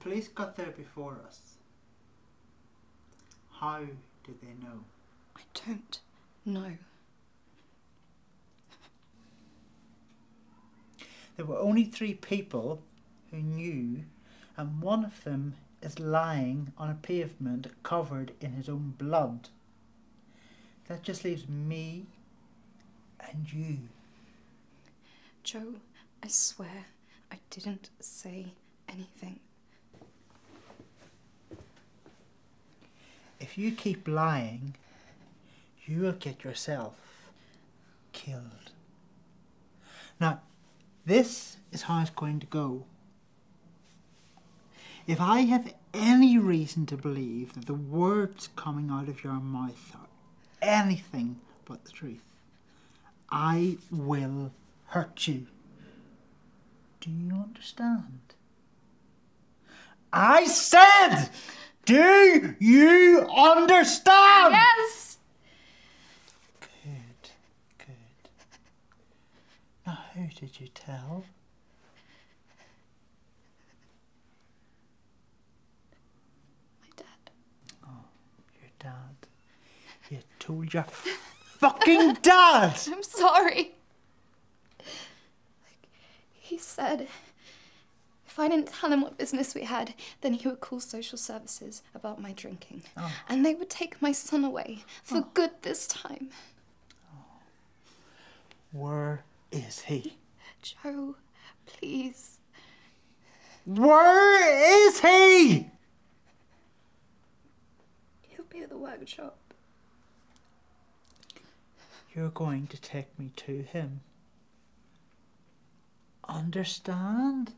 police got there before us. How did they know? I don't know. There were only three people who knew, and one of them is lying on a pavement covered in his own blood. That just leaves me and you. Joe, I swear I didn't say anything. If you keep lying, you will get yourself killed. Now, this is how it's going to go. If I have any reason to believe that the words coming out of your mouth are anything but the truth, I will hurt you. Do you understand? I said, do you understand? Yes! Good, good. Now, who did you tell? My dad. Oh, your dad. You told your fucking dad! I'm sorry. Like, he said if I didn't tell him what business we had, then he would call social services about my drinking. Oh. And they would take my son away for oh. good this time. Oh. Where is he? Joe, please. Where is he? He'll be at the workshop. You're going to take me to him. Understand?